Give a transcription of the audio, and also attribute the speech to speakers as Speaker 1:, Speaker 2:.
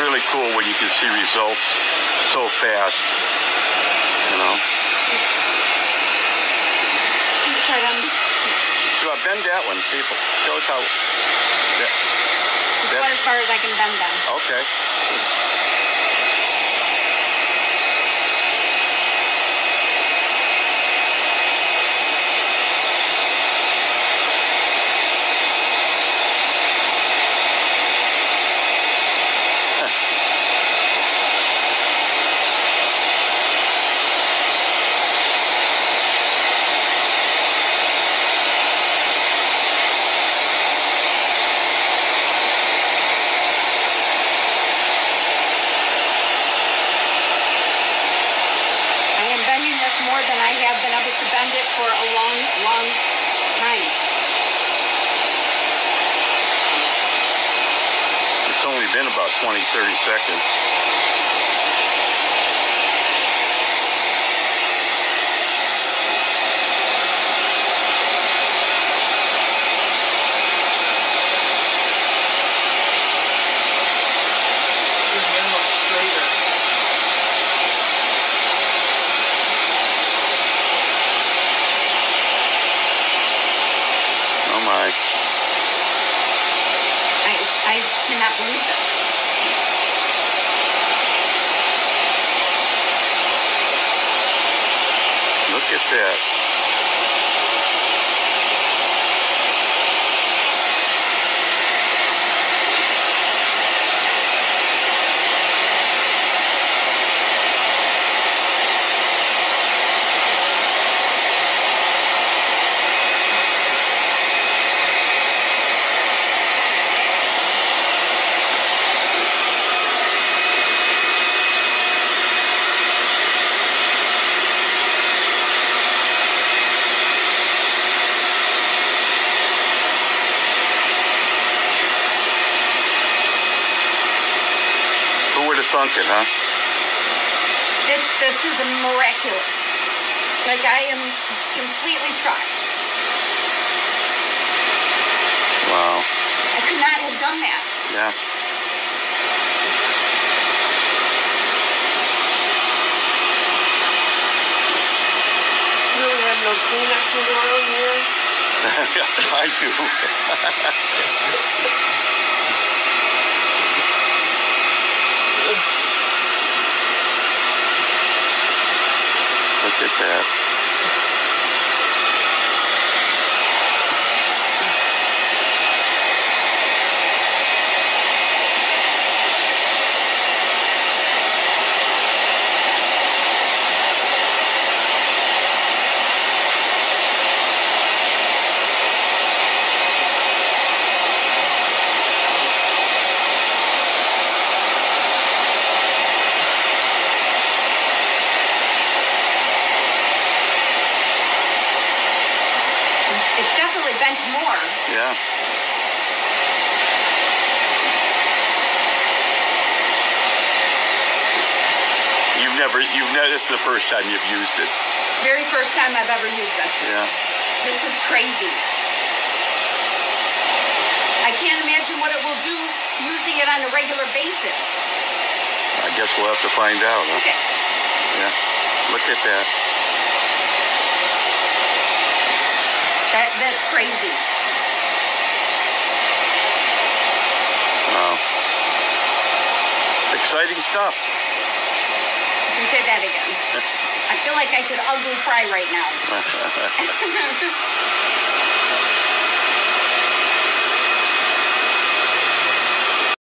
Speaker 1: really cool when you can see results so fast. You know.
Speaker 2: Try them.
Speaker 1: So I bend that one. See if show us how. That, That's-
Speaker 2: as far as I can bend them.
Speaker 1: okay.
Speaker 2: I am bending this more than I have been able to bend it for a long, long time.
Speaker 1: Been about 20, 30 seconds. Oh my.
Speaker 2: Cannot believe this.
Speaker 1: Look at that. Who would thunk it, huh?
Speaker 2: This, this is miraculous. Like I am completely shocked.
Speaker 1: Wow.
Speaker 2: I could not have done that.
Speaker 1: Yeah.
Speaker 3: You don't have no Kleenex around here?
Speaker 1: I do. Look at that.
Speaker 2: It's definitely
Speaker 1: Yeah. You've never, you've never, this is the first time you've used it.
Speaker 2: Very first time I've ever used this.
Speaker 1: Yeah.
Speaker 2: This is crazy. I can't imagine what it will do using it on a regular basis.
Speaker 1: I guess we'll have to find out. Huh?
Speaker 2: Okay.
Speaker 1: Yeah. Look at that.
Speaker 2: That, that's crazy.
Speaker 1: Wow. Exciting stuff.
Speaker 2: You say that again. I feel like I could ugly cry right now.